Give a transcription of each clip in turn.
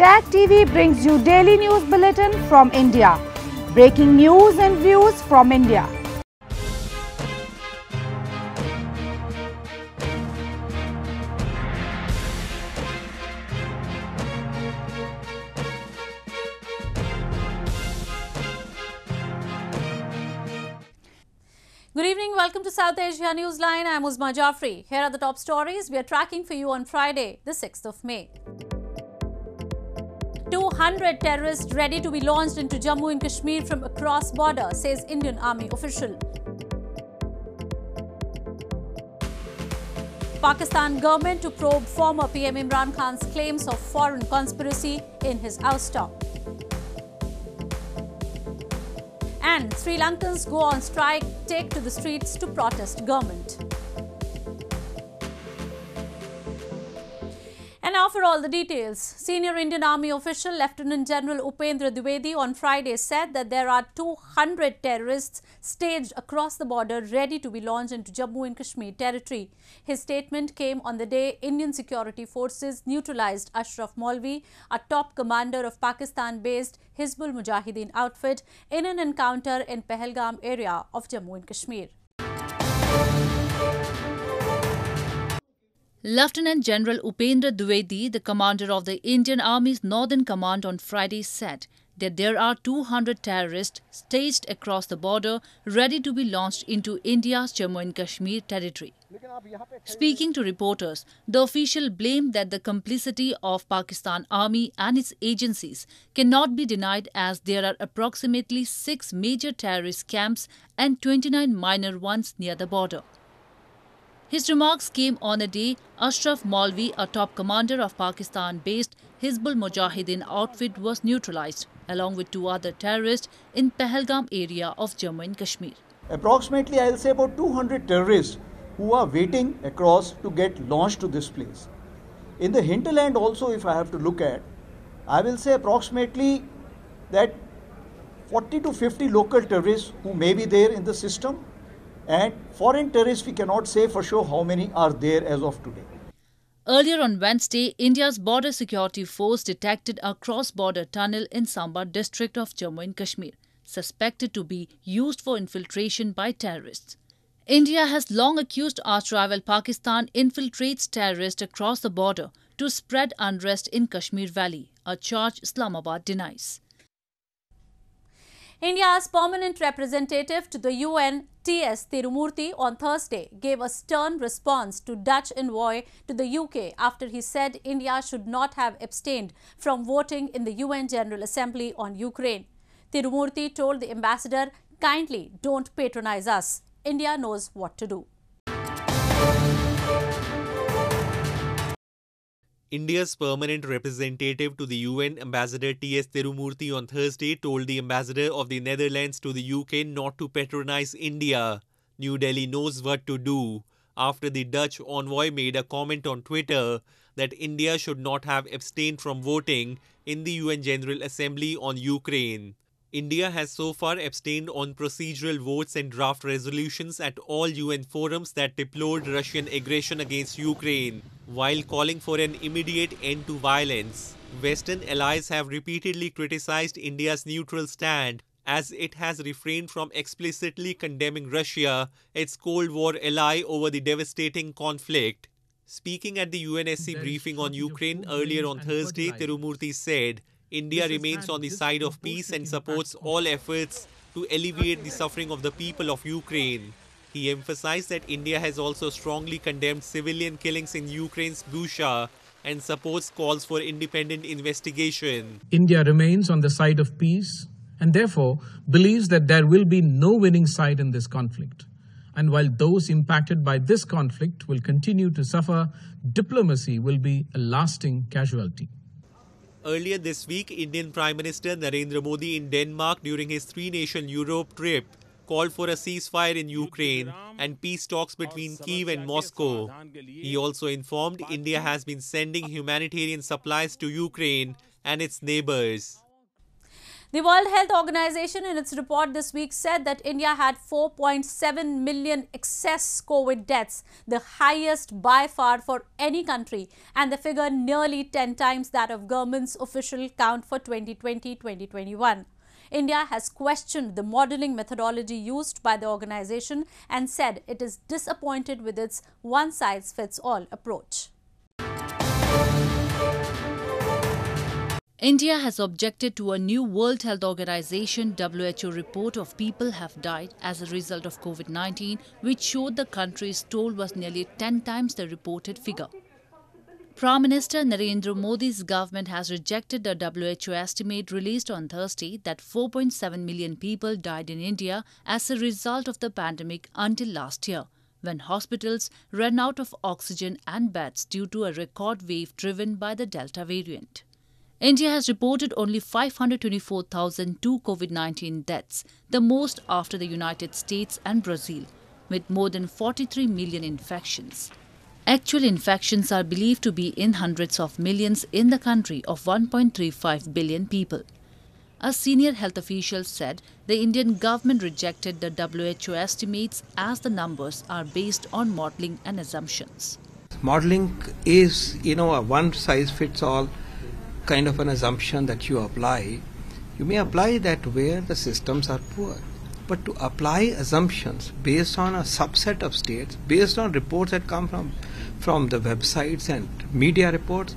Tag TV brings you daily news bulletin from India. Breaking news and views from India. Good evening. Welcome to South Asia Newsline. I'm Uzma Jafri. Here are the top stories we are tracking for you on Friday, the 6th of May. 200 terrorists ready to be launched into Jammu and Kashmir from across border, says Indian Army official. Pakistan government to probe former PM Imran Khan's claims of foreign conspiracy in his ouster. And Sri Lankans go on strike, take to the streets to protest government. For all the details. Senior Indian Army official Lieutenant General Upendra Dwivedi on Friday said that there are 200 terrorists staged across the border ready to be launched into Jammu and Kashmir territory. His statement came on the day Indian security forces neutralized Ashraf Maulvi, a top commander of Pakistan-based Hizbul Mujahideen outfit, in an encounter in Pahalgam area of Jammu and Kashmir. Lieutenant General Upendra Dwivedi, the commander of the Indian Army's Northern Command on Friday said that there are 200 terrorists staged across the border ready to be launched into India's Jammu and Kashmir territory. Speaking to reporters, the official blamed that the complicity of Pakistan Army and its agencies cannot be denied as there are approximately 6 major terrorist camps and 29 minor ones near the border. His remarks came on a day Ashraf Maulvi, a top commander of Pakistan-based Hizbul Mujahideen outfit was neutralized along with two other terrorists in Pahalgam area of Jammu and Kashmir. Approximately, I'll say about 200 terrorists who are waiting across to get launched to this place. In the hinterland also, if I have to look at, I will say approximately that 40 to 50 local terrorists who may be there in the system and foreign terrorists, we cannot say for sure how many are there as of today. Earlier on Wednesday, India's Border Security Force detected a cross-border tunnel in Samba district of Jammu and Kashmir, suspected to be used for infiltration by terrorists. India has long accused arch rival Pakistan infiltrates terrorists across the border to spread unrest in Kashmir Valley, a charge Islamabad denies. India's permanent representative to the UN, T.S. Tirumurti, on Thursday gave a stern response to Dutch envoy to the UK after he said India should not have abstained from voting in the UN General Assembly on Ukraine. Tirumurti told the ambassador, kindly don't patronize us. India knows what to do. India's permanent representative to the UN, Ambassador T.S. Tirumurti, on Thursday told the ambassador of the Netherlands to the UK not to patronize India. New Delhi knows what to do after the Dutch envoy made a comment on Twitter that India should not have abstained from voting in the UN General Assembly on Ukraine. India has so far abstained on procedural votes and draft resolutions at all UN forums that deplored Russian aggression against Ukraine, while calling for an immediate end to violence. Western allies have repeatedly criticized India's neutral stand as it has refrained from explicitly condemning Russia, its Cold War ally, over the devastating conflict. Speaking at the UNSC briefing on Ukraine earlier on Thursday, Tirumurti said India remains on the side of peace and supports all efforts to alleviate the suffering of the people of Ukraine. He emphasized that India has also strongly condemned civilian killings in Ukraine's Bucha and supports calls for independent investigation. India remains on the side of peace and therefore believes that there will be no winning side in this conflict. And while those impacted by this conflict will continue to suffer, diplomacy will be a lasting casualty. Earlier this week, Indian Prime Minister Narendra Modi in Denmark during his three-nation Europe trip called for a ceasefire in Ukraine and peace talks between Kiev and Moscow. He also informed India has been sending humanitarian supplies to Ukraine and its neighbors. The World Health Organization, in its report this week, said that India had 4.7 million excess COVID deaths, the highest by far for any country, and the figure nearly 10 times that of government's official count for 2020 2021. India has questioned the modelling methodology used by the organization and said it is disappointed with its one size fits all approach. India has objected to a new World Health Organization WHO report of people have died as a result of COVID-19, which showed the country's toll was nearly 10 times the reported figure. Prime Minister Narendra Modi's government has rejected the WHO estimate released on Thursday that 4.7 million people died in India as a result of the pandemic until last year, when hospitals ran out of oxygen and beds due to a record wave driven by the Delta variant. India has reported only 524,002 COVID 19 deaths, the most after the United States and Brazil, with more than 43 million infections. Actual infections are believed to be in hundreds of millions in the country of 1.35 billion people. A senior health official said the Indian government rejected the WHO estimates as the numbers are based on modeling and assumptions. Modeling is, you know, a one size fits all kind of an assumption that you apply. You may apply that where the systems are poor. But to apply assumptions based on a subset of states, based on reports that come from, from the websites and media reports,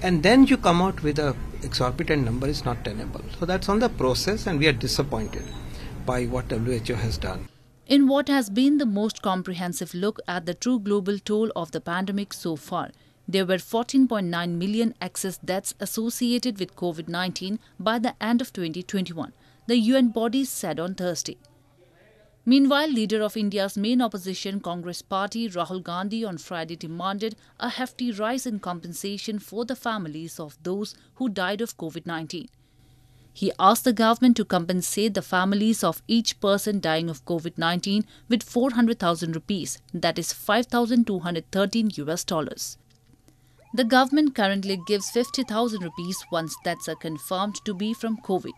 and then you come out with a exorbitant number is not tenable. So that's on the process, and we are disappointed by what WHO has done. In what has been the most comprehensive look at the true global toll of the pandemic so far, there were 14.9 million excess deaths associated with COVID 19 by the end of 2021, the UN body said on Thursday. Meanwhile, leader of India's main opposition Congress party Rahul Gandhi on Friday demanded a hefty rise in compensation for the families of those who died of COVID-19. He asked the government to compensate the families of each person dying of COVID-19 with 400,000 rupees, that is 5,213 US dollars. The government currently gives 50,000 rupees once deaths are confirmed to be from COVID.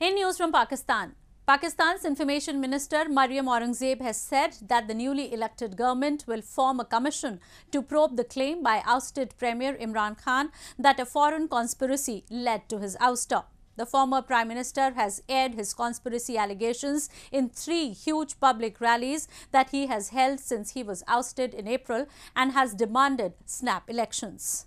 In news from Pakistan, Pakistan's Information Minister Maryam Aurangzeb has said that the newly elected government will form a commission to probe the claim by ousted Premier Imran Khan that a foreign conspiracy led to his ouster. The former Prime Minister has aired his conspiracy allegations in three huge public rallies that he has held since he was ousted in April and has demanded snap elections.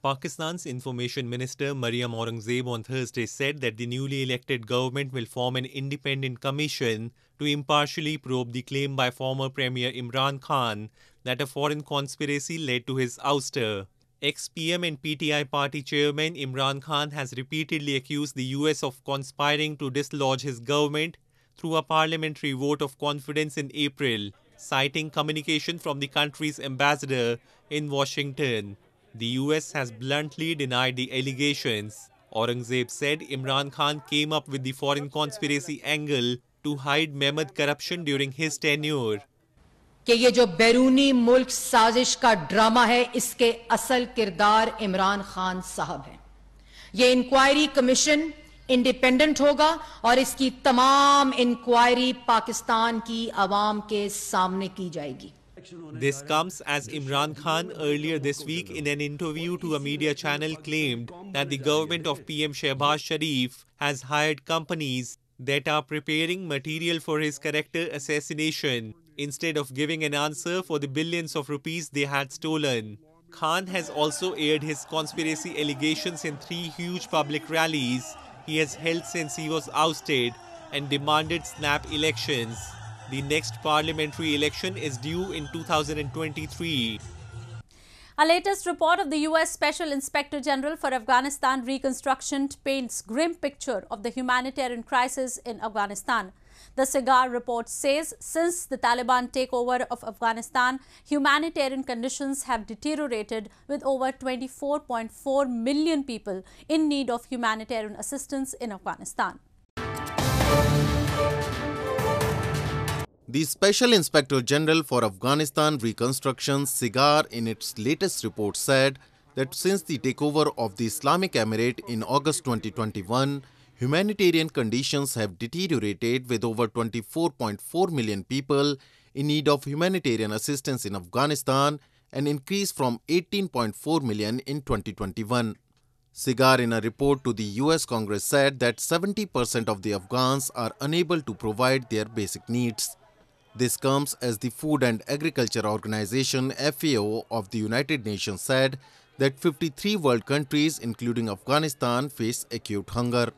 Pakistan's Information Minister Maryam Aurangzeb on Thursday said that the newly elected government will form an independent commission to impartially probe the claim by former Premier Imran Khan that a foreign conspiracy led to his ouster. Ex-PM and PTI party chairman Imran Khan has repeatedly accused the US of conspiring to dislodge his government through a parliamentary vote of confidence in April, citing communication from the country's ambassador in Washington. The US has bluntly denied the allegations. Aurangzeb said Imran Khan came up with the foreign conspiracy angle to hide mammoth corruption during his tenure. کہ یہ جو بیرونی ملک سازش کا drama ہے، اس کے اصل کردار عمران خان صاحب ہیں۔ یہ انکوائری کمیشن انڈیپینڈنٹ ہوگا اور اس کی تمام انکوائری پاکستان کی عوام کے سامنے کی جائے گی۔ This comes as Imran Khan earlier this week interview Shehbaz of P M Shehbaz Sharif companies that material material his his assassination. Instead of giving an answer for the billions of rupees they had stolen. Khan has also aired his conspiracy allegations in three huge public rallies he has held since he was ousted and demanded snap elections. The next parliamentary election is due in 2023. A latest report of the US Special Inspector General for Afghanistan reconstruction paints grim picture of the humanitarian crisis in Afghanistan. The SIGAR report says since the Taliban takeover of Afghanistan, humanitarian conditions have deteriorated with over 24.4 million people in need of humanitarian assistance in Afghanistan. The Special Inspector General for Afghanistan Reconstruction, SIGAR, in its latest report said that since the takeover of the Islamic Emirate in August 2021, humanitarian conditions have deteriorated with over 24.4 million people in need of humanitarian assistance in Afghanistan, an increase from 18.4 million in 2021. SIGAR in a report to the US Congress said that 70% of the Afghans are unable to provide their basic needs. This comes as the Food and Agriculture Organization FAO of the United Nations said that 53 world countries including Afghanistan face acute hunger.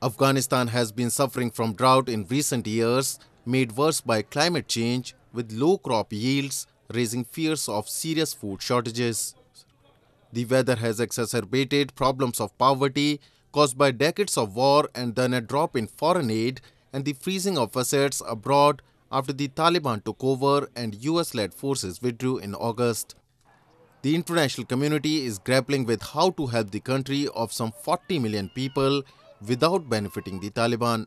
Afghanistan has been suffering from drought in recent years, made worse by climate change with low crop yields, raising fears of serious food shortages. The weather has exacerbated problems of poverty caused by decades of war and then a drop in foreign aid and the freezing of assets abroad after the Taliban took over and US led forces withdrew in August. The international community is grappling with how to help the country of some 40 million people without benefiting the Taliban.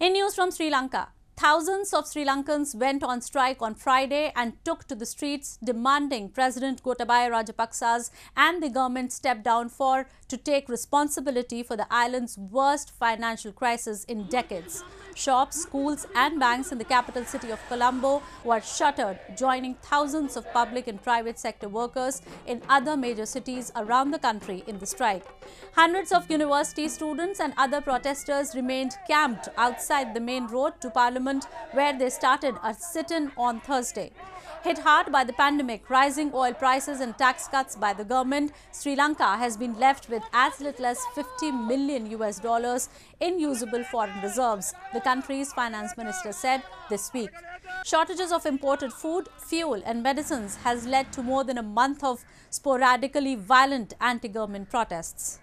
In news from Sri Lanka, Thousands of Sri Lankans went on strike on Friday and took to the streets demanding President Gotabaya Rajapaksa's and the government step down for to take responsibility for the island's worst financial crisis in decades. Shops, schools and banks in the capital city of Colombo were shuttered, joining thousands of public and private sector workers in other major cities around the country in the strike. Hundreds of university students and other protesters remained camped outside the main road to Parliament where they started a sit-in on Thursday. Hit hard by the pandemic, rising oil prices and tax cuts by the government, Sri Lanka has been left with as little as 50 million US dollars in usable foreign reserves, the country's finance minister said this week. Shortages of imported food, fuel and medicines has led to more than a month of sporadically violent anti-government protests.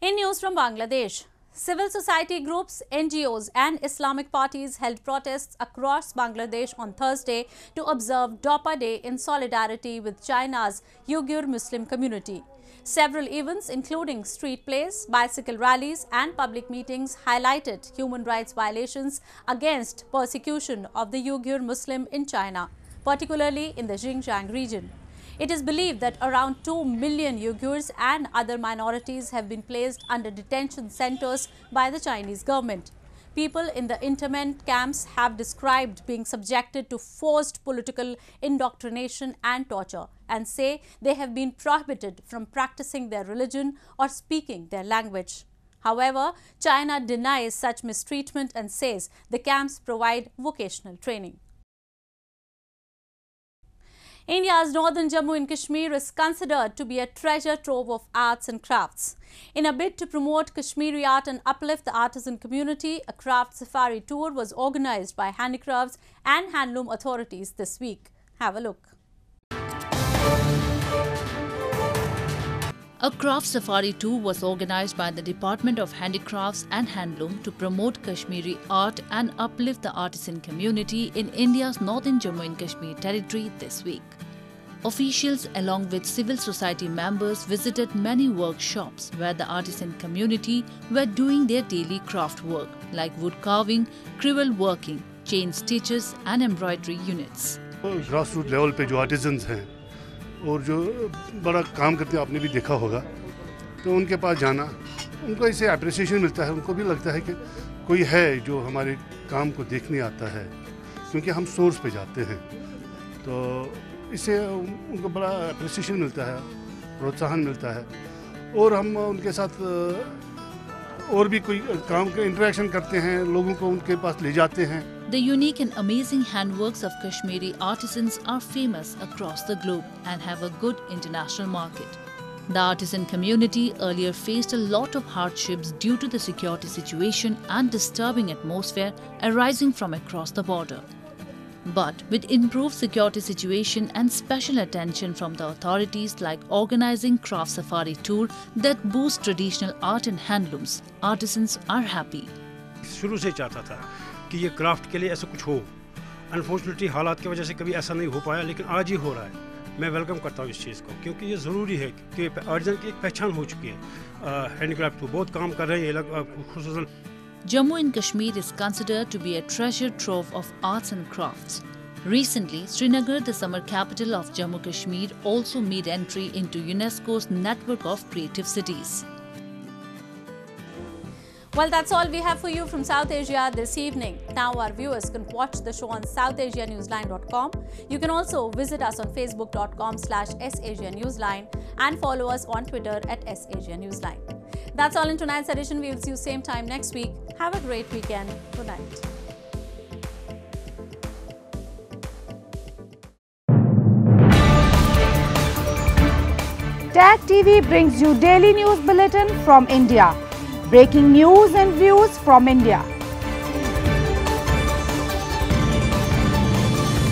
In news from Bangladesh, Civil society groups, NGOs and Islamic parties held protests across Bangladesh on Thursday to observe Doppa Day in solidarity with China's Uyghur Muslim community. Several events including street plays, bicycle rallies and public meetings highlighted human rights violations against persecution of the Uyghur Muslim in China, particularly in the Xinjiang region. It is believed that around 2 million Uyghurs and other minorities have been placed under detention centers by the Chinese government. People in the internment camps have described being subjected to forced political indoctrination and torture and say they have been prohibited from practicing their religion or speaking their language. However, China denies such mistreatment and says the camps provide vocational training. India's northern Jammu and Kashmir is considered to be a treasure trove of arts and crafts. In a bid to promote Kashmiri art and uplift the artisan community, a craft safari tour was organized by handicrafts and handloom authorities this week. Have a look. A craft safari tour was organized by the Department of Handicrafts and Handloom to promote Kashmiri art and uplift the artisan community in India's northern Jammu and Kashmir territory this week. Officials, along with civil society members, visited many workshops where the artisan community were doing their daily craft work like wood carving, quill working, chain stitches, and embroidery units. Grass root level पे जो artisans हैं اور جو بڑا کام کرتے ہیں، آپ نے بھی دیکھا ہوگا۔ تو ان کے پاس جانا، ان کو اسے اپریسیشن ملتا ہے۔ ان کو بھی لگتا ہے کہ کوئی ہے جو ہمارے کام کو دیکھنے آتا ہے، کیونکہ ہم سورس پہ جاتے ہیں۔ تو اس سے ان کو بڑا اپریسیشن ملتا ہے، پروتساہن ملتا ہے۔ اور ہم ان کے ساتھ، اور بھی کوئی کام کا انٹریکشن کرتے ہیں، لوگوں کو ان کے پاس لے جاتے ہیں۔ The unique and amazing handworks of Kashmiri artisans are famous across the globe and have a good international market. The artisan community earlier faced a lot of hardships due to the security situation and disturbing atmosphere arising from across the border. But with improved security situation and special attention from the authorities like organizing craft safari tour that boost traditional art and handlooms, artisans are happy. शुरू से चाहता था کہ یہ craft کے لیے ایسا کچھ ہو۔ انفارچونیٹلی حالات کی وجہ سے کبھی ایسا نہیں ہو پایا لیکن آج ہی ہو رہا ہے۔ میں ویلکم کرتا ہوں اس چیز کو کیونکہ یہ ضروری ہے کہ آرجن کی ایک پہچان ہو چکی ہے۔ ہینڈی کرافٹ کو بہت کام کر رہے ہیں خصوصاً Jammu and Kashmir is consider to be a treasure trove of arts and crafts Recently, Srinagar, the summer capital of Jammu Kashmir, also made entry into UNESCO's network of creative cities. Well, that's all we have for you from South Asia this evening. Now our viewers can watch the show on southasianewsline.com. You can also visit us on facebook.com slash sasianewsline and follow us on Twitter at sasianewsline. That's all in tonight's edition. We will see you same time next week. Have a great weekend. Good night. Tag TV brings you daily news bulletin from India. Breaking news and views from India.